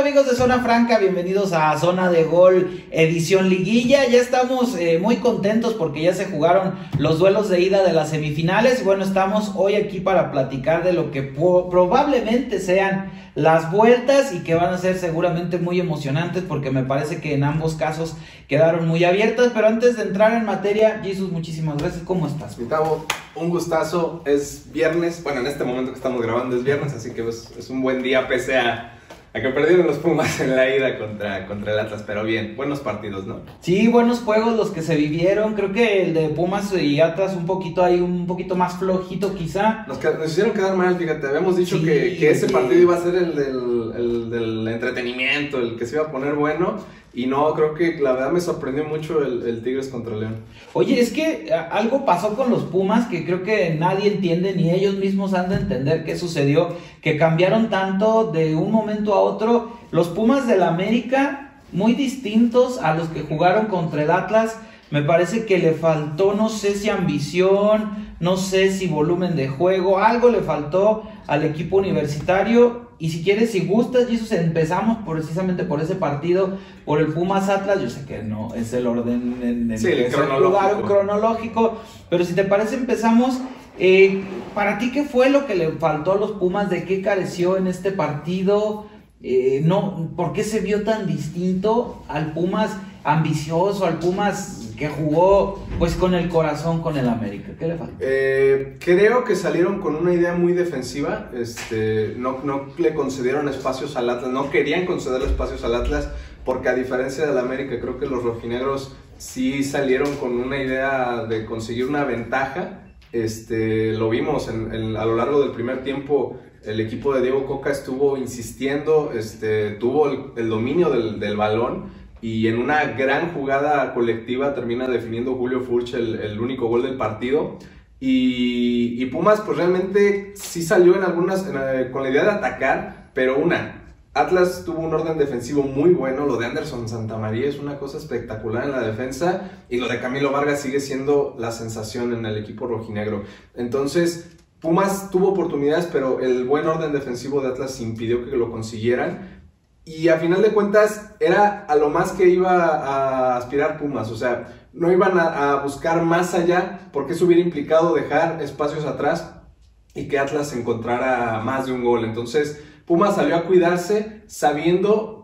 Amigos de Zona Franca, bienvenidos a Zona de Gol edición liguilla. Ya estamos eh, muy contentos porque ya se jugaron los duelos de ida de las semifinales. Bueno, estamos hoy aquí para platicar de lo que probablemente sean las vueltas y que van a ser seguramente muy emocionantes porque me parece que en ambos casos quedaron muy abiertas. Pero antes de entrar en materia, Jesús, muchísimas gracias. ¿Cómo estás? Gustavo, un gustazo. Es viernes, bueno, en este momento que estamos grabando es viernes, así que es un buen día pese a a que perdieron los Pumas en la ida contra, contra el Atlas, pero bien, buenos partidos, ¿no? Sí, buenos juegos los que se vivieron. Creo que el de Pumas y Atlas un poquito ahí, un poquito más flojito quizá. Nos, nos hicieron quedar mal, fíjate. Habíamos dicho que, que, ese partido iba a ser el del, el del entretenimiento, el que se iba a poner bueno. Y no, creo que la verdad me sorprendió mucho el, Tigres contra León. Oye, es que algo pasó con los Pumas que creo que nadie entiende, ni ellos mismos han de entender qué sucedió, que cambiaron tanto de un momento a otro. Los Pumas del América, muy distintos a los que jugaron contra el Atlas. Me parece que le faltó, no sé si ambición, no sé si volumen de juego, algo le faltó al equipo universitario y si quieres, si gustas, Jesús, empezamos precisamente por ese partido, por el Pumas Atlas. Yo sé que no es el orden en, el cronológico. cronológico, pero si te parece, empezamos. Eh, ¿Para ti qué fue lo que le faltó a los Pumas? ¿De qué careció en este partido? Eh, no, ¿Por qué se vio tan distinto al Pumas ambicioso, al Pumas que jugó pues con el corazón con el América. ¿Qué le falta? Eh, creo que salieron con una idea muy defensiva. Este, no, no le concedieron espacios al Atlas, no querían conceder espacios al Atlas, porque a diferencia del América, creo que los rojinegros sí salieron con una idea de conseguir una ventaja. Este, lo vimos en, a lo largo del primer tiempo. El equipo de Diego Coca estuvo insistiendo, este, tuvo el, dominio del, balón y en una gran jugada colectiva termina definiendo Julio Furch el, único gol del partido. Y, Pumas pues realmente sí salió en algunas eh, con la idea de atacar, pero una, Atlas tuvo un orden defensivo muy bueno, lo de Anderson Santamaría es una cosa espectacular en la defensa y lo de Camilo Vargas sigue siendo la sensación en el equipo rojinegro. Entonces, Pumas tuvo oportunidades, pero el buen orden defensivo de Atlas impidió que lo consiguieran. Y a final de cuentas era a lo más que iba a aspirar Pumas, o sea, no iban a, buscar más allá porque eso hubiera implicado dejar espacios atrás y que Atlas encontrara más de un gol. Entonces Pumas salió a cuidarse sabiendo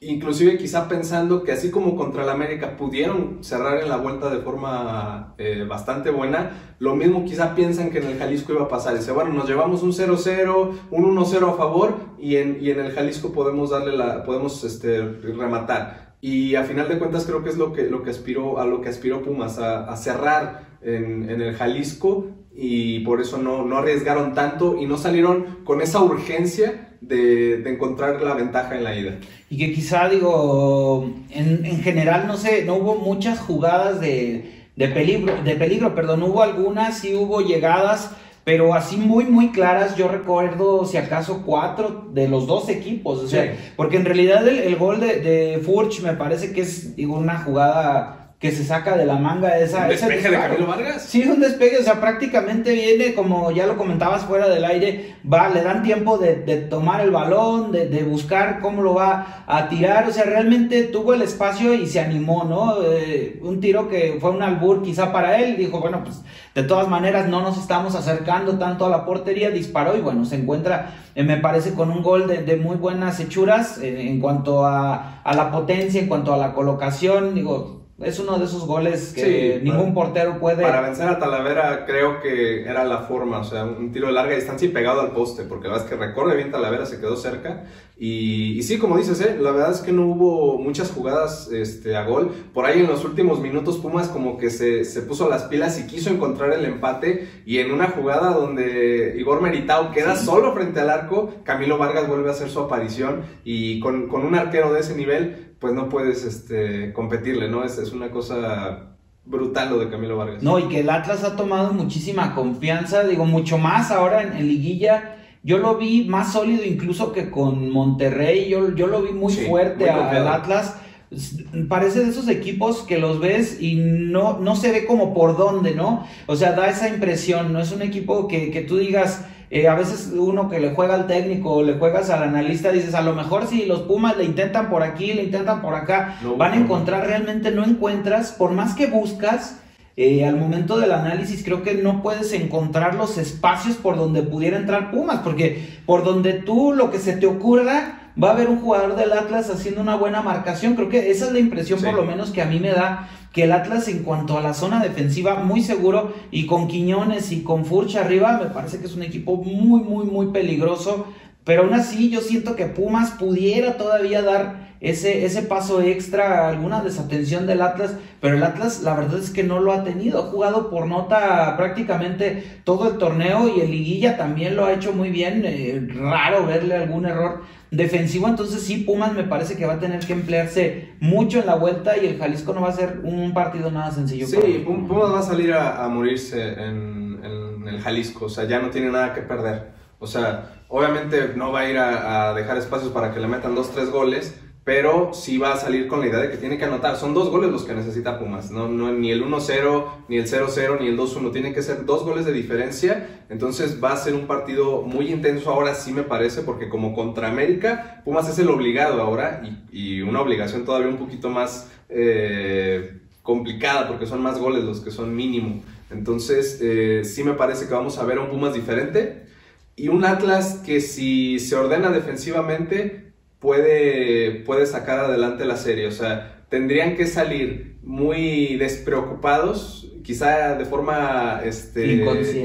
inclusive quizá pensando que así como contra el América pudieron cerrar en la vuelta de forma eh, bastante buena, lo mismo quizá piensan que en el Jalisco iba a pasar. Dice, bueno, nos llevamos un 0-0, un 1-0 a favor y en, y en el Jalisco podemos darle la, podemos este, rematar. Y a final de cuentas creo que es lo que, lo que aspiró, a lo que aspiró Pumas, a, a cerrar en, en, el Jalisco y por eso no, no arriesgaron tanto y no salieron con esa urgencia de, encontrar la ventaja en la ida. Y que quizá, digo, en, general, no sé, no hubo muchas jugadas de, peligro, de peligro, perdón, hubo algunas, sí hubo llegadas, pero así muy, muy claras, yo recuerdo si acaso cuatro de los dos equipos, o sea, porque en realidad el, gol de, de Furch me parece que es, digo, una jugada que se saca de la manga esa. ¿Un despeje de Camilo Vargas? Sí, un despegue, o sea, prácticamente viene, como ya lo comentabas fuera del aire, va, le dan tiempo de, tomar el balón, de, buscar cómo lo va a tirar, o sea, realmente tuvo el espacio y se animó, ¿no? Eh, un tiro que fue un albur quizá para él, dijo, bueno, pues de todas maneras no nos estamos acercando tanto a la portería, disparó y bueno, se encuentra, eh, me parece, con un gol de, muy buenas hechuras eh, en cuanto a, a la potencia, en cuanto a la colocación, digo, es uno de esos goles que ningún portero puede. Para vencer a Talavera creo que era la forma, o sea, un tiro de larga distancia y pegado al poste, porque la verdad es que recorre bien Talavera, se quedó cerca. Y, sí, como dices, ¿eh? la verdad es que no hubo muchas jugadas este, a gol. Por ahí en los últimos minutos Pumas como que se, se puso las pilas y quiso encontrar el empate. Y en una jugada donde Igor Meritao queda solo frente al arco, Camilo Vargas vuelve a hacer su aparición. Y con, con un arquero de ese nivel pues no puedes este, competirle, ¿no? Es, es una cosa brutal lo de Camilo Vargas. No, y que el Atlas ha tomado muchísima confianza, digo, mucho más ahora en, liguilla. Yo lo vi más sólido incluso que con Monterrey, yo, yo lo vi muy fuerte al Atlas. Parece de esos equipos que los ves y no, no se ve como por dónde, ¿no? O sea, da esa impresión, no es un equipo que, que tú digas, eh, a veces uno que le juega al técnico o le juegas al analista, dices, a lo mejor si los Pumas le intentan por aquí, le intentan por acá, van a encontrar, realmente no encuentras, por más que buscas, eh, al momento del análisis creo que no puedes encontrar los espacios por donde pudiera entrar Pumas, porque por donde tú lo que se te ocurra, va a haber un jugador del Atlas haciendo una buena marcación. Creo que esa es la impresión por lo menos que a mí me da que el Atlas en cuanto a la zona defensiva muy seguro y con Quiñones y con Furcha arriba me parece que es un equipo muy muy muy peligroso. Pero aún así yo siento que Pumas pudiera todavía dar ese, ese paso extra, alguna desatención del Atlas, pero el Atlas la verdad es que no lo ha tenido, ha jugado por nota prácticamente todo el torneo y el liguilla también lo ha hecho muy bien, eh, raro verle algún error defensivo, entonces sí, Pumas me parece que va a tener que emplearse mucho en la vuelta y el Jalisco no va a ser un partido nada sencillo. Sí, Pumas va a salir a, morirse en, en, el Jalisco, o sea, ya no tiene nada que perder. O sea, obviamente no va a ir a, a dejar espacios para que le metan dos, tres goles, pero sí va a salir con la idea de que tiene que anotar. Son dos goles los que necesita Pumas, no, no ni el 1-0, ni el 0-0, ni el 2-1. Tienen que ser dos goles de diferencia. Entonces va a ser un partido muy intenso ahora, sí me parece, porque como contra América, Pumas es el obligado ahora y, una obligación todavía un poquito más eh, complicada, porque son más goles los que son mínimo. Entonces eh, sí me parece que vamos a ver un Pumas diferente y un Atlas que si se ordena defensivamente puede, puede sacar adelante la serie. O sea, tendrían que salir muy despreocupados, quizá de forma este,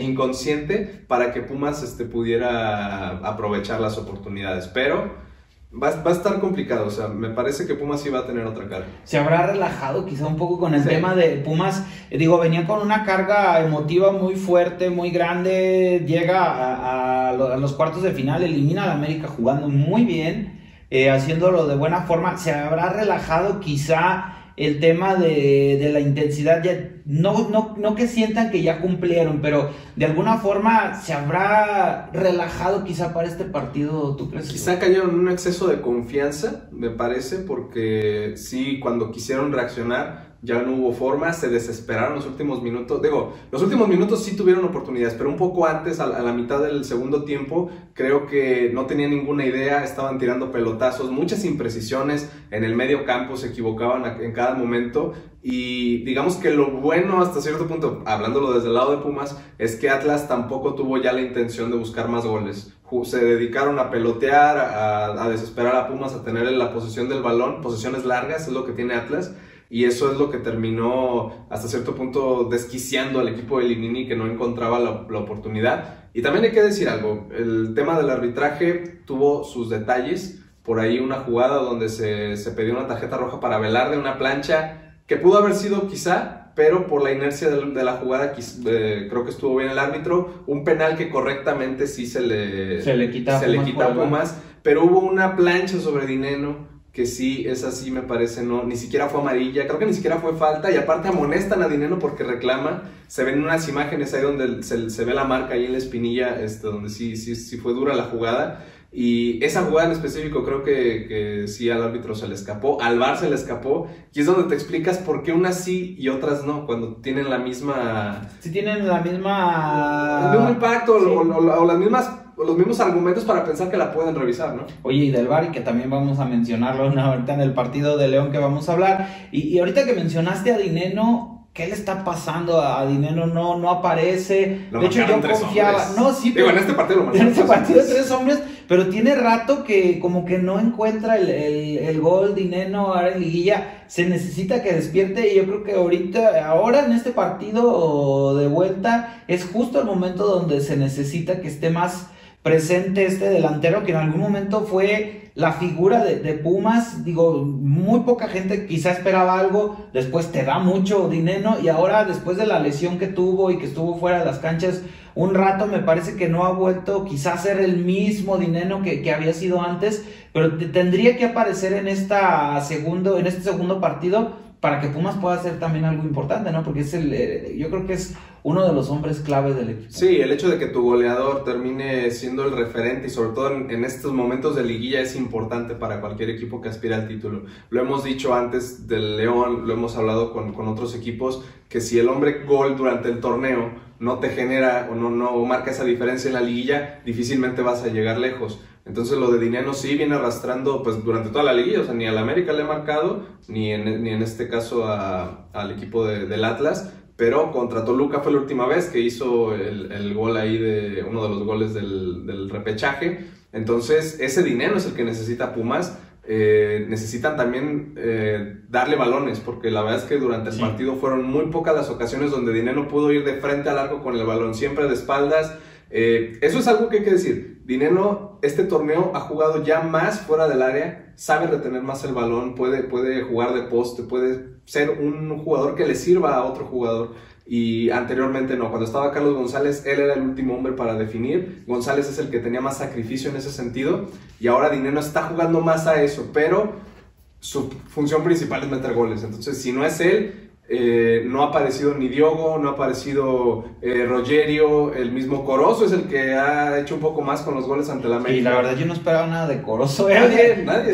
inconsciente. para que Pumas este, pudiera aprovechar las oportunidades. Pero Va, va, a estar complicado, o sea, me parece que Pumas sí va a tener otra cara. Se habrá relajado quizá un poco con el tema de Pumas, eh, digo, venía con una carga emotiva muy fuerte, muy grande, llega a, a los cuartos de final, elimina a América jugando muy bien, eh, haciéndolo de buena forma, se habrá relajado quizá el tema de, la intensidad, no, no, no, que sientan que ya cumplieron, pero de alguna forma se habrá relajado quizá para este partido, ¿tú crees? Quizá cayeron en un exceso de confianza, me parece, porque sí, cuando quisieron reaccionar, ya no hubo forma, se desesperaron los últimos minutos. Digo, los últimos minutos sí tuvieron oportunidades, pero un poco antes, a la, mitad del segundo tiempo, creo que no tenían ninguna idea, estaban tirando pelotazos, muchas imprecisiones en el medio campo, se equivocaban en cada momento. Y digamos que lo bueno hasta cierto punto, hablándolo desde el lado de Pumas, es que Atlas tampoco tuvo ya la intención de buscar más goles. Se dedicaron a pelotear, a, a desesperar a Pumas, a tener la posesión del balón, posiciones largas, es lo que tiene Atlas y eso es lo que terminó hasta cierto punto desquiciando al equipo de Linini que no encontraba la, la, oportunidad. Y también hay que decir algo, el tema del arbitraje tuvo sus detalles, por ahí una jugada donde se, se pidió una tarjeta roja para velar de una plancha que pudo haber sido quizá, pero por la inercia de, la jugada eh, creo que estuvo bien el árbitro, un penal que correctamente sí se le, se le quita, se le quita a Pumas, pero hubo una plancha sobre Dineno que sí, es así, me parece, no, ni siquiera fue amarilla, creo que ni siquiera fue falta, y aparte amonestan a Dinero porque reclama, se ven unas imágenes ahí donde se, se, ve la marca ahí en la espinilla, este, donde sí, sí, sí fue dura la jugada, y esa jugada en específico creo que, que sí al árbitro se le escapó, al VAR se le escapó, y es donde te explicas por qué unas sí y otras no, cuando tienen la misma... Si tienen la misma... El mismo impacto o las mismas los mismos argumentos para pensar que la pueden revisar, ¿no? Oye, y del VAR, que también vamos a mencionarlo ahorita en el partido de León que vamos a hablar. Y, ahorita que mencionaste a Dineno, ¿qué le está pasando a Dineno? No, no aparece. de hecho, yo confiaba. No, sí, pero. en este partido lo En este partido tres hombres, pero tiene rato que como que no encuentra el, el, gol Dineno ahora en liguilla. Se necesita que despierte y yo creo que ahorita, ahora en este partido de vuelta, es justo el momento donde se necesita que esté más presente este delantero que en algún momento fue la figura de, Pumas. Digo, muy poca gente quizá esperaba algo, después te da mucho dinero y ahora después de la lesión que tuvo y que estuvo fuera de las canchas un rato, me parece que no ha vuelto quizá a ser el mismo dinero que, que había sido antes, pero tendría que aparecer en, esta segundo, en este segundo partido para que Pumas pueda hacer también algo importante, ¿no? Porque es el, eh, yo creo que es uno de los hombres clave del equipo. Sí, el hecho de que tu goleador termine siendo el referente y sobre todo en, estos momentos de liguilla es importante para cualquier equipo que aspira al título. Lo hemos dicho antes del León, lo hemos hablado con, con otros equipos, que si el hombre gol durante el torneo no te genera o no, no marca esa diferencia en la liguilla, difícilmente vas a llegar lejos. Entonces lo de Dineno sí viene arrastrando pues durante toda la liguilla, o sea, ni al América le ha marcado, ni en, ni en este caso al equipo del Atlas, pero contra Toluca fue la última vez que hizo el, el gol ahí de uno de los goles del, del, repechaje. Entonces ese Dineno es el que necesita Pumas. Eh, necesitan también eh, darle balones, porque la verdad es que durante el partido fueron muy pocas las ocasiones donde Dineno pudo ir de frente al arco con el balón, siempre de espaldas. Eh, eso es algo que hay que decir Dineno, este torneo ha jugado ya más fuera del área, sabe retener más el balón, puede, puede jugar de poste, puede ser un jugador que le sirva a otro jugador. Y anteriormente no, cuando estaba Carlos González, él era el último hombre para definir. González es el que tenía más sacrificio en ese sentido. Y ahora Dineno está jugando más a eso, pero su función principal es meter goles. Entonces, si no es él, eh, no ha aparecido ni Diogo, no ha aparecido eh, Rogerio, el mismo Corozo es el que ha hecho un poco más con los goles ante la América. Y la verdad yo no esperaba nada de Corozo. Nadie, nadie.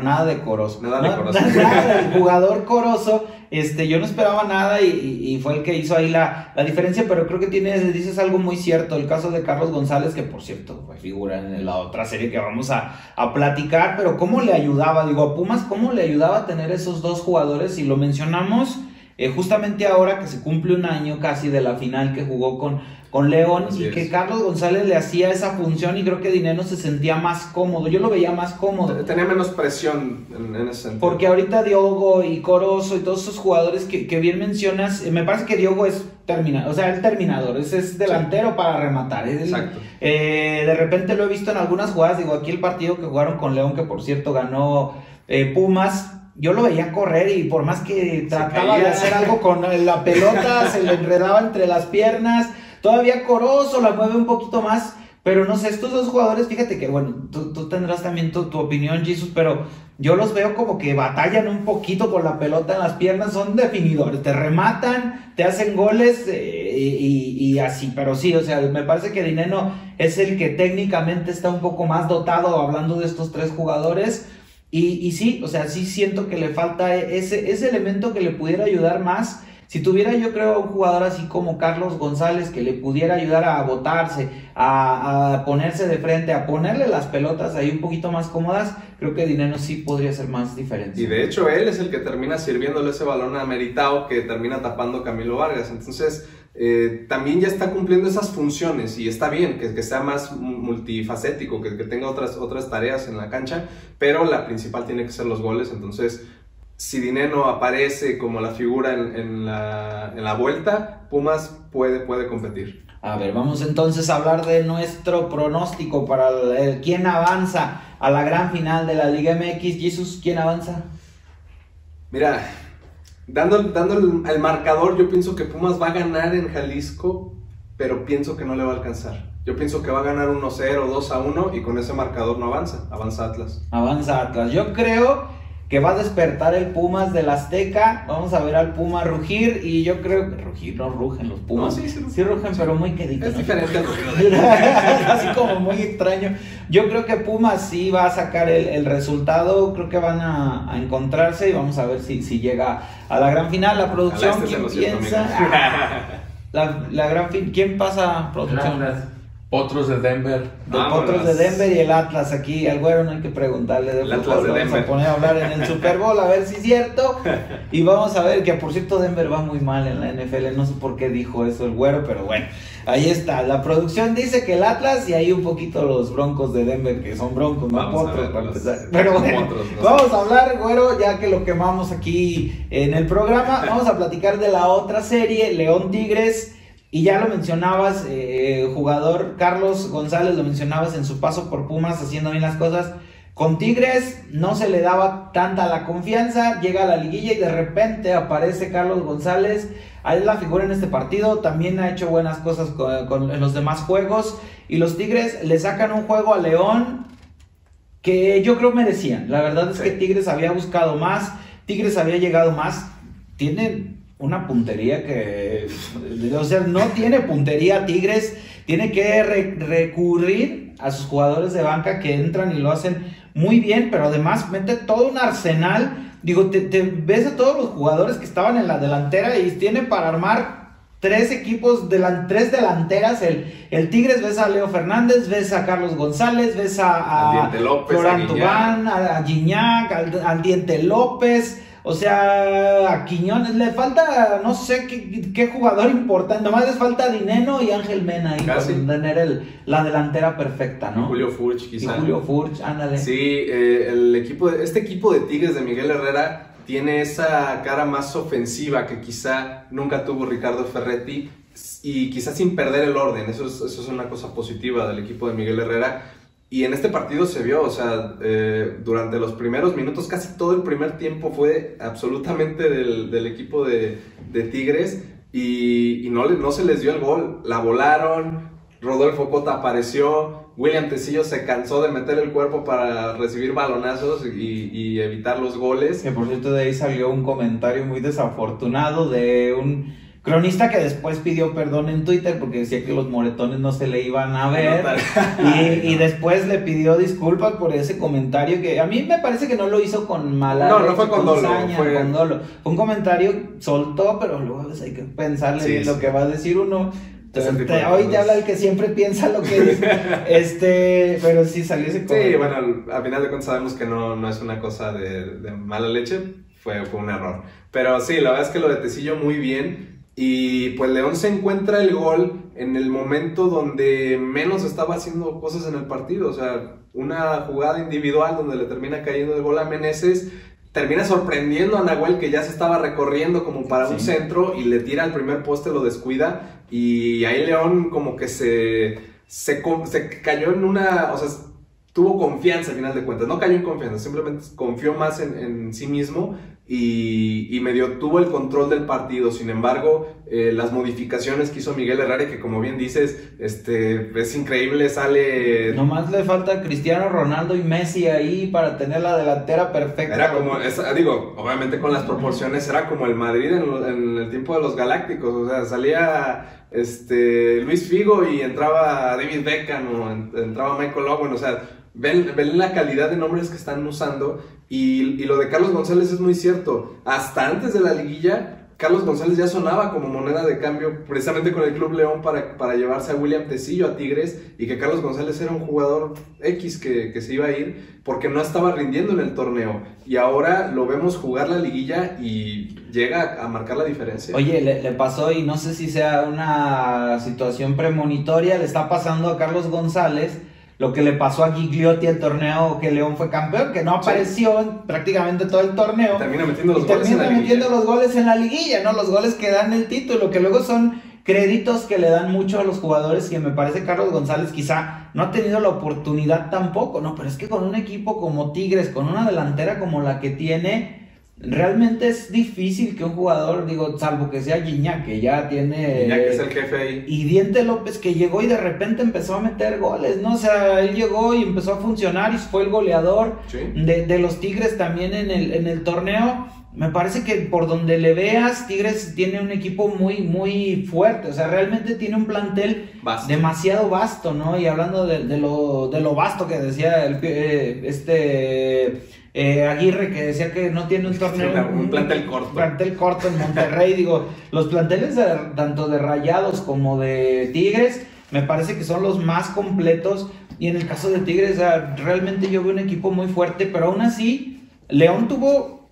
nada de Corozo. Nada de Corozo. el jugador Corozo, este, yo no esperaba nada y, fue el que hizo ahí la, la, diferencia, pero creo que tienes, dices algo muy cierto, el caso de Carlos González, que por cierto figura en la otra serie que vamos a, a platicar, pero cómo le ayudaba, digo, a Pumas, cómo le ayudaba a tener esos dos jugadores, y lo mencionamos eh, justamente ahora que se cumple un año casi de la final que jugó con, con León y que Carlos González le hacía esa función y creo que Dinero se sentía más cómodo. Yo lo veía más cómodo. Tenía menos presión en, ese sentido. Porque ahorita Diogo y Corozo y todos esos jugadores que, que bien mencionas, eh, me parece que Diogo es terminador, o sea, el terminador, es, es delantero para rematar. Exacto. Eh, de repente lo he visto en algunas jugadas, digo, aquí el partido que jugaron con León, que por cierto ganó Pumas yo lo veía correr y por más que trataba de hacer algo con la pelota, se le enredaba entre las piernas. Todavía Corozo la mueve un poquito más. Pero no sé, estos dos jugadores, fíjate que, bueno, tú, tendrás también tu, opinión, Jesus, pero yo los veo como que batallan un poquito con la pelota en las piernas, son definidores, te rematan, te hacen goles eh, y, y, así, pero sí, o sea, me parece que Dineno es el que técnicamente está un poco más dotado, hablando de estos tres jugadores, y, sí, o sea, sí siento que le falta ese, ese elemento que le pudiera ayudar más. Si tuviera yo creo un jugador así como Carlos González que le pudiera ayudar a botarse, a, ponerse de frente, a ponerle las pelotas ahí un poquito más cómodas, creo que Dinero sí podría ser más diferente. Y de hecho él es el que termina sirviéndole ese balón a que termina tapando Camilo Vargas. Entonces eh, también ya está cumpliendo esas funciones y está bien que, que sea más multifacético, que, que, tenga otras, otras tareas en la cancha, pero la principal tiene que ser los goles, entonces si Dineno aparece como la figura en, la, en la, vuelta, Pumas puede, puede competir. A ver, vamos entonces a hablar de nuestro pronóstico para el, quién avanza a la gran final de la Liga MX. Jesús, ¿quién avanza? Mira, Dando, dando el, marcador, yo pienso que Pumas va a ganar en Jalisco, pero pienso que no le va a alcanzar. Yo pienso que va a ganar 1-0, 2-1 y con ese marcador no avanza. Avanza Atlas. Avanza Atlas. Yo creo que va a despertar el Pumas del Azteca. Vamos a ver al Puma rugir y yo creo que rugir, no rugen los Pumas. sí, sí, rugen, pero muy queditos. Es diferente Así como muy extraño. Yo creo que Pumas sí va a sacar el, resultado. Creo que van a, encontrarse y vamos a ver si, si llega a la gran final. La producción, ¿quién piensa? la, la gran ¿Quién pasa producción? Otros de Denver. De Potros de Denver y el Atlas aquí. Al güero no hay que preguntarle de fútbol. vamos a poner a hablar en el Super Bowl a ver si es cierto. Y vamos a ver que por cierto Denver va muy mal en la NFL. No sé por qué dijo eso el güero, pero bueno. Ahí está. La producción dice que el Atlas y ahí un poquito los broncos de Denver, que son broncos, no Potros para empezar. Pero bueno, vamos a hablar, güero, ya que lo quemamos aquí en el programa. Vamos a platicar de la otra serie, León Tigres. Y ya lo mencionabas, eh, jugador Carlos González, lo mencionabas en su paso por Pumas haciendo bien las cosas. Con Tigres no se le daba tanta la confianza, llega a la liguilla y de repente aparece Carlos González. Ahí es la figura en este partido, también ha hecho buenas cosas con, los demás juegos. Y los Tigres le sacan un juego a León que yo creo merecían. La verdad es que Tigres había buscado más, Tigres había llegado más tiene una puntería que, o sea, no tiene puntería Tigres, tiene que recurrir a sus jugadores de banca que entran y lo hacen muy bien, pero además mete todo un arsenal. Digo, te, ves a todos los jugadores que estaban en la delantera y tiene para armar tres equipos, tres delanteras. El, el Tigres, ves a Leo Fernández, ves a Carlos González, ves a, a López, a, Gignac, al Diente López. O sea, a Quiñones le falta, no sé qué, jugador importante. Nomás les falta Dineno y Ángel Mena ahí para tener el, la delantera perfecta, ¿no? Julio Furch, quizás. Y Julio Furch, ándale. Sí, eh, el equipo este equipo de Tigres de Miguel Herrera tiene esa cara más ofensiva que quizá nunca tuvo Ricardo Ferretti y quizás sin perder el orden. Eso es, eso es una cosa positiva del equipo de Miguel Herrera y en este partido se vio, o sea, eh, durante los primeros minutos, casi todo el primer tiempo fue absolutamente del, equipo de, Tigres y, no, no se les dio el gol. La volaron, Rodolfo Cota apareció, William Tecillo se cansó de meter el cuerpo para recibir balonazos y, y evitar los goles. Que por cierto de ahí salió un comentario muy desafortunado de un Cronista que después pidió perdón en Twitter porque decía que los moretones no se le iban a ver. y, después le pidió disculpas por ese comentario que a mí me parece que no lo hizo con mala. No, no fue con, dolo, fue... Fue un comentario, soltó, pero luego pues, hay que pensarle bien lo que va a decir uno. hoy te habla el que siempre piensa lo que dice. este, pero sí salió ese comentario. Sí, bueno, al final de cuentas sabemos que no, no es una cosa de, de mala leche, fue, fue un error. Pero sí, la verdad es que lo de Tecillo muy bien. Y pues León se encuentra el gol en el momento donde menos estaba haciendo cosas en el partido. O sea, una jugada individual donde le termina cayendo el gol a Meneses. Termina sorprendiendo a Nahuel que ya se estaba recorriendo como para un centro y le tira al primer poste, lo descuida. Y ahí León como que se, se, cayó en una... O sea, tuvo confianza al final de cuentas. No cayó en confianza, simplemente confió más en, en sí mismo y, medio tuvo el control del partido. Sin embargo, eh, las modificaciones que hizo Miguel Herrera, que como bien dices, este, es increíble, sale... Nomás le falta Cristiano Ronaldo y Messi ahí para tener la delantera perfecta. Era como, digo, obviamente con las proporciones, era como el Madrid en, el tiempo de los Galácticos, o sea, salía este, Luis Figo y entraba David Beckham o entraba Michael Owen, o sea, ven, ven la calidad de nombres que están usando y, lo de Carlos González es muy cierto. Hasta antes de la liguilla, Carlos González ya sonaba como moneda de cambio precisamente con el Club León para, para llevarse a William Tecillo a Tigres y que Carlos González era un jugador X que, se iba a ir porque no estaba rindiendo en el torneo. Y ahora lo vemos jugar la liguilla y llega a marcar la diferencia. Oye, le, le pasó y no sé si sea una situación premonitoria, le está pasando a Carlos González lo que le pasó a Gigliotti el torneo que León fue campeón, que no apareció prácticamente todo el torneo. Termina metiendo los goles en la metiendo los goles en la liguilla, ¿no? Los goles que dan el título, que luego son créditos que le dan mucho a los jugadores y me parece Carlos González quizá no ha tenido la oportunidad tampoco, ¿no? Pero es que con un equipo como Tigres, con una delantera como la que tiene, realmente es difícil que un jugador, digo, salvo que sea Gignac, que ya tiene... Gignac es el jefe ahí. Y Diente López que llegó y de repente empezó a meter goles, ¿no? O sea, él llegó y empezó a funcionar y fue el goleador de, los Tigres también en el, en el torneo. Me parece que por donde le veas, Tigres tiene un equipo muy, muy fuerte. O sea, realmente tiene un plantel demasiado vasto, ¿no? Y hablando de, lo, de lo vasto que decía el, eh, este eh, Aguirre que decía que no tiene un torneo. un plantel corto. plantel corto en Monterrey. digo, los planteles tanto de Rayados como de Tigres me parece que son los más completos. Y en el caso de Tigres, realmente yo veo un equipo muy fuerte, pero aún así, León tuvo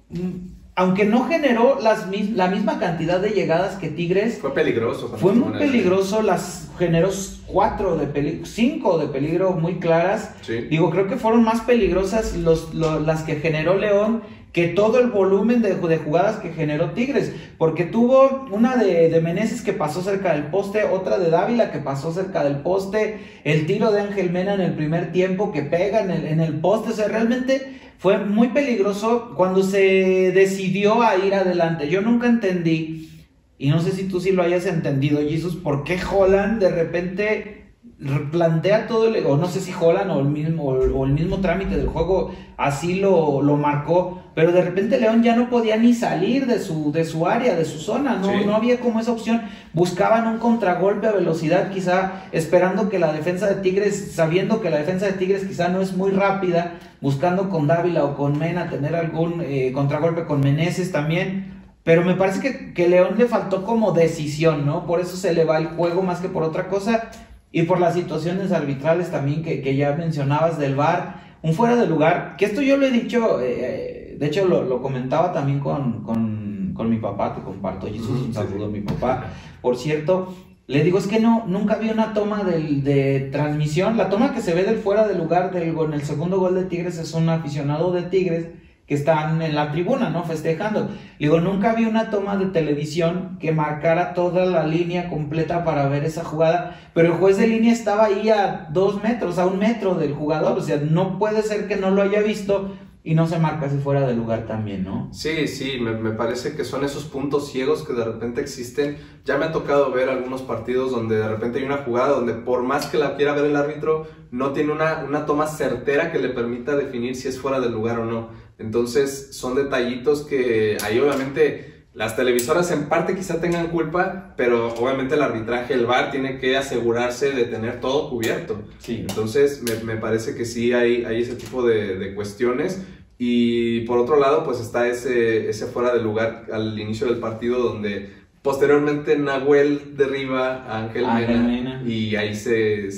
aunque no generó las, la misma cantidad de llegadas que Tigres. Fue peligroso. Fue muy peligroso, las generó cuatro de peligro, cinco de peligro muy claras. Digo, creo que fueron más peligrosas los, las que generó León que todo el volumen de, de, jugadas que generó Tigres, porque tuvo una de, Meneses que pasó cerca del poste, otra de Dávila que pasó cerca del poste, el tiro de Ángel Mena en el primer tiempo que pega en el, en el poste, o sea, realmente fue muy peligroso cuando se decidió a ir adelante. Yo nunca entendí, y no sé si tú sí lo hayas entendido, Jesús, por qué Holland de repente plantea todo el, o no sé si Holland o el mismo, o, el mismo trámite del juego así lo, lo, marcó, pero de repente León ya no podía ni salir de su, de su área, de su zona, no, no había como esa opción, buscaban un contragolpe a velocidad quizá, esperando que la defensa de Tigres, sabiendo que la defensa de Tigres quizá no es muy rápida, buscando con Dávila o con Mena tener algún eh, contragolpe con Meneses también, pero me parece que, que León le faltó como decisión, ¿no? Por eso se le va el juego más que por otra cosa y por las situaciones arbitrales también que, ya mencionabas del VAR, un fuera de lugar, que esto yo lo he dicho, eh, de hecho lo, comentaba también con, con, mi papá, te comparto, Jesús, un saludo a mi papá, por cierto, le digo, es que no, nunca vi una toma del, de transmisión, la toma que se ve del fuera de lugar del, en el segundo gol de Tigres es un aficionado de Tigres, que están en la tribuna, ¿no? Festejando. Digo, nunca vi una toma de televisión que marcara toda la línea completa para ver esa jugada, pero el juez de línea estaba ahí a dos metros, a un metro del jugador, o sea, no puede ser que no lo haya visto y no se marca si fuera de lugar también, ¿no? Sí, sí, me, me, parece que son esos puntos ciegos que de repente existen. Ya me ha tocado ver algunos partidos donde de repente hay una jugada donde por más que la quiera ver el árbitro, no tiene una, una toma certera que le permita definir si es fuera de lugar o no. Entonces son detallitos que ahí obviamente las televisoras en parte quizá tengan culpa, pero obviamente el arbitraje, el VAR tiene que asegurarse de tener todo cubierto. Sí. Entonces me, parece que sí hay, hay ese tipo de, de, cuestiones. Y por otro lado, pues está ese, ese fuera de lugar al inicio del partido donde Posteriormente Nahuel derriba a Ángel, Mena, y ahí se,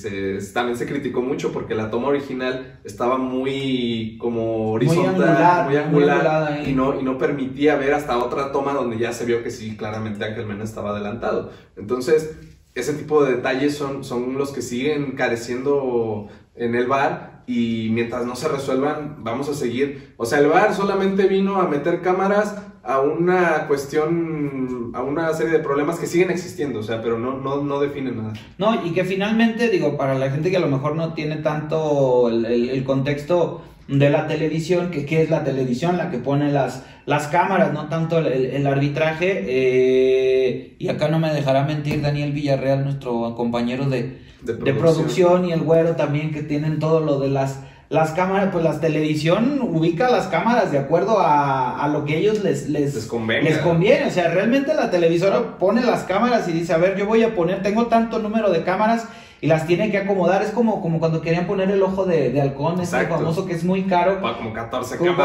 también se criticó mucho porque la toma original estaba muy como horizontal, muy angular, y, no, y no permitía ver hasta otra toma donde ya se vio que sí, claramente Ángel Mena estaba adelantado. Entonces, ese tipo de detalles son, son los que siguen careciendo en el bar y mientras no se resuelvan vamos a seguir. O sea, el bar solamente vino a meter cámaras a una cuestión, a una serie de problemas que siguen existiendo, o sea, pero no, no, no definen nada. No, y que finalmente, digo, para la gente que a lo mejor no tiene tanto el, contexto de la televisión, que qué es la televisión, la que pone las, las cámaras, no tanto el, arbitraje, eh, y acá no me dejará mentir Daniel Villarreal, nuestro compañero de, de producción. de producción, y el güero también, que tienen todo lo de las las cámaras, pues la televisión ubica las cámaras de acuerdo a, lo que ellos les, les, conviene. O sea, realmente la televisora pone las cámaras y dice, a ver, yo voy a poner, tengo tanto número de cámaras y las tiene que acomodar. Es como, como cuando querían poner el ojo de, de halcón, ese famoso que es muy caro. Para como 14 cámaras,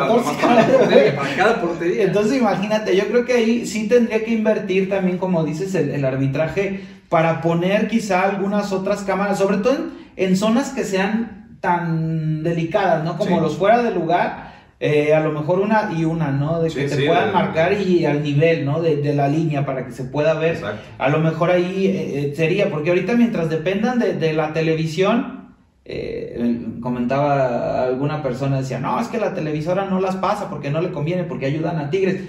para, cada portería. Entonces imagínate, yo creo que ahí sí tendría que invertir también, como dices, el, arbitraje para poner quizá algunas otras cámaras, sobre todo en zonas que sean tan delicadas, ¿no? Como los fuera de lugar, eh, a lo mejor una y una, ¿no? De que te puedan marcar y al nivel, ¿no? De, la línea para que se pueda ver. A lo mejor ahí eh, eh, sería, porque ahorita mientras dependan de, la televisión, comentaba alguna persona, decía, no, es que la televisora no las pasa porque no le conviene, porque ayudan a Tigres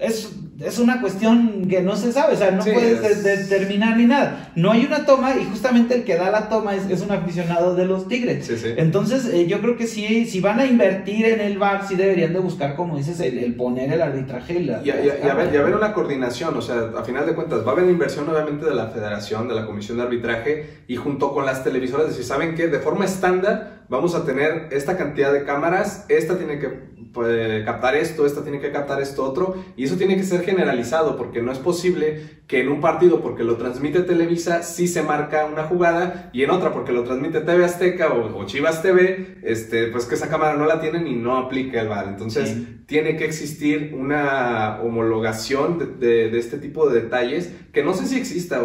es, es, una cuestión que no se sabe, o sea, no puedes determinar ni nada. No hay una toma y justamente el que da la toma es, es un aficionado de los Tigres. Entonces, eh, yo creo que sí, si van a invertir en el bar, sí deberían de buscar, como dices, el, poner el arbitraje. Y, y, a ver, una coordinación, o sea, a final de cuentas, va a haber inversión obviamente de la federación, de la comisión de arbitraje y junto con las televisoras, decir, ¿saben qué? De forma estándar vamos a tener esta cantidad de cámaras, esta tiene que puede captar esto, esta tiene que captar esto otro, y eso tiene que ser generalizado, porque no es posible que en un partido, porque lo transmite Televisa, sí se marca una jugada, y en otra, porque lo transmite TV Azteca o, Chivas TV, este, pues que esa cámara no la tienen y no aplica el VAR. Entonces, tiene que existir una homologación de, este tipo de detalles, que no sé si exista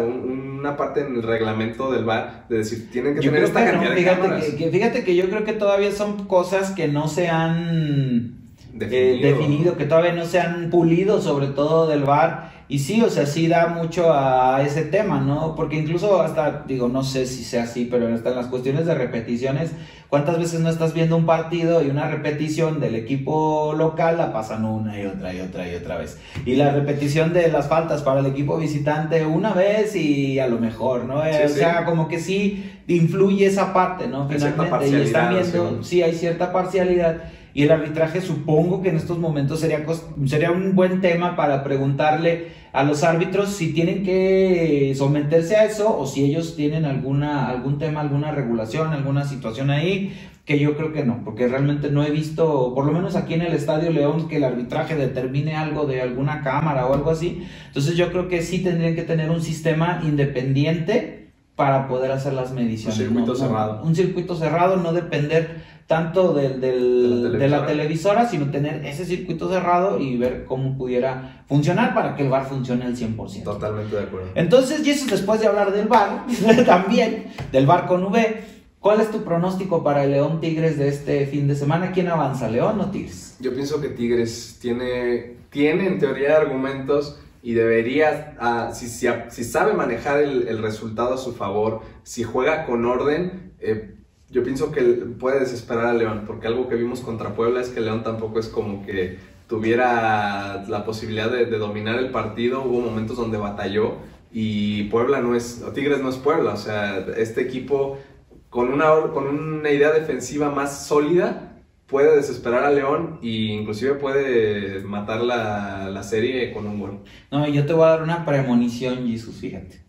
una parte en el reglamento del VAR, de decir, tienen que tener esta cantidad de cámaras. fíjate que yo creo que todavía son cosas que no se han eh, definido. que todavía no se han pulido, sobre todo del bar. Y sí, o sea, sí da mucho a ese tema, ¿no? Porque incluso hasta, digo, no sé si sea así, pero hasta en las cuestiones de repeticiones, ¿cuántas veces no estás viendo un partido y una repetición del equipo local la pasan una y otra y otra y otra vez? Y la repetición de las faltas para el equipo visitante una vez y a lo mejor, ¿no? o sea, como que sí influye esa parte, ¿no? Finalmente, y están viendo, sí hay cierta parcialidad y el arbitraje supongo que en estos momentos sería, sería un buen tema para preguntarle a los árbitros si tienen que someterse a eso o si ellos tienen alguna, algún tema, alguna regulación, alguna situación ahí, que yo creo que no, porque realmente no he visto, por lo menos aquí en el Estadio León, que el arbitraje determine algo de alguna cámara o algo así. Entonces yo creo que sí tendrían que tener un sistema independiente para poder hacer las mediciones. Un circuito cerrado. un circuito cerrado, no depender tanto del, de, la televisora, sino tener ese circuito cerrado y ver cómo pudiera funcionar para que el bar funcione al 100%. Totalmente de acuerdo. Entonces, eso después de hablar del bar, también, del bar con V, ¿Cuál es tu pronóstico para el León Tigres de este fin de semana? ¿Quién avanza, León o Tigres? Yo pienso que Tigres tiene, tiene en teoría argumentos y debería, ah, si, si, sabe manejar el, resultado a su favor, si juega con orden, eh, yo pienso que puede desesperar a León, porque algo que vimos contra Puebla es que León tampoco es como que tuviera la posibilidad de, de dominar el partido, hubo momentos donde batalló y Puebla no es, Tigres no es Puebla, o sea, este equipo con una, con una idea defensiva más sólida, puede desesperar a León e inclusive puede matar la, la, serie con un gol. No, yo te voy a dar una premonición, Jesús, fíjate.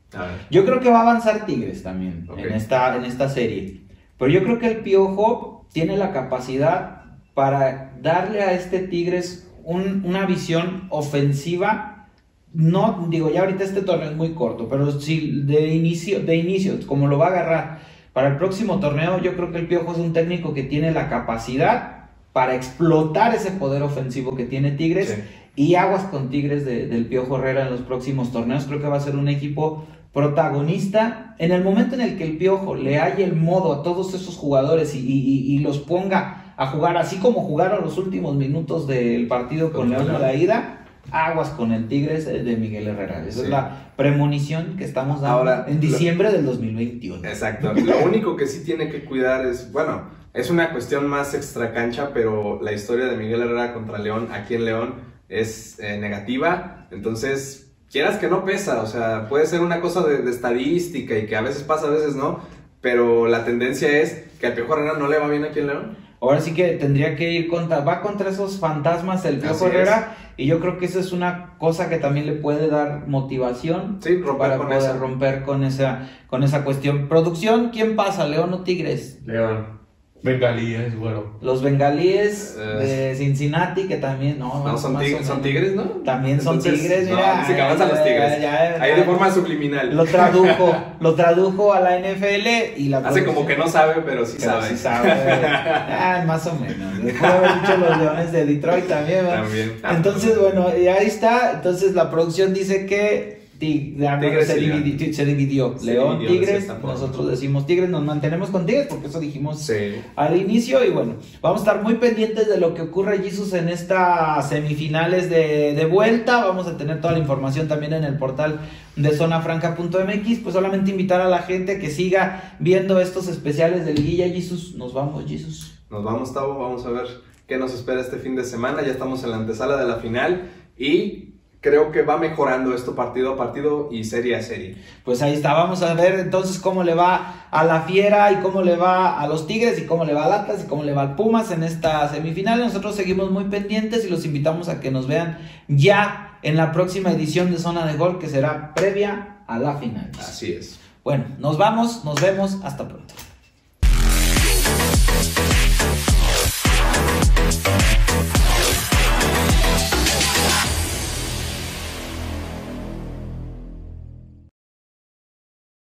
Yo creo que va a avanzar Tigres también en, esta, en esta serie. Pero yo creo que el Piojo tiene la capacidad para darle a este Tigres una visión ofensiva. No, digo, ya ahorita este torneo es muy corto, pero si de inicio, de inicio, como lo va a agarrar para el próximo torneo, yo creo que el Piojo es un técnico que tiene la capacidad para explotar ese poder ofensivo que tiene Tigres. Y aguas con Tigres del Piojo Herrera en los próximos torneos. Creo que va a ser un equipo protagonista. En el momento en el que el Piojo le halle el modo a todos esos jugadores y, los ponga a jugar así como jugaron los últimos minutos del partido con, León de la ida, aguas con el Tigres de Miguel Herrera. Esa es la premonición que estamos dando Ahora, en diciembre del 2021. Exacto. Lo único que sí tiene que cuidar es, bueno, es una cuestión más extra cancha, pero la historia de Miguel Herrera contra León aquí en León es eh, negativa. Entonces, quieras que no pesa, o sea, puede ser una cosa de, estadística y que a veces pasa, a veces no, pero la tendencia es que al Piojo Herrera no le va bien aquí en León. Ahora sí que tendría que ir contra, va contra esos fantasmas el Piojo Herrera y yo creo que eso es una cosa que también le puede dar motivación para poder romper con esa, con esa cuestión. Producción, ¿quién pasa, León o Tigres? León. Bengalíes, bueno. Los bengalíes eh, de Cincinnati, que también, no, no son, tigres, son tigres, ¿no? También son tigres, mira. No, que a los tigres. Ahí de forma subliminal. Lo tradujo, lo tradujo a la NFL y la Hace como que no sabe, pero sí sabe. Sí sabe. ah, más o menos. Puede haber dicho los leones de Detroit también, ¿verdad? También. Entonces, bueno, y ahí está. Entonces la producción dice que Tigres se, dividió, León, Tigres, nosotros decimos Tigres, nos mantenemos con Tigres porque eso dijimos al inicio y bueno, vamos a estar muy pendientes de lo que ocurre Jesus en estas semifinales de, de, vuelta, vamos a tener toda la información también en el portal de zonafranca.mx, pues solamente invitar a la gente que siga viendo estos especiales de Liguilla Jesus, nos vamos Jesus. Nos vamos Tavo, vamos a ver qué nos espera este fin de semana, ya estamos en la antesala de la final y creo que va mejorando esto partido a partido y serie a serie. Pues ahí está, vamos a ver entonces cómo le va a la Fiera y cómo le va a los Tigres y cómo le va a Atlas y cómo le va al Pumas en esta semifinal. Nosotros seguimos muy pendientes y los invitamos a que nos vean ya en la próxima edición de Zona de Gol que será previa a la final. Así es. Bueno, nos vamos, nos vemos, hasta pronto.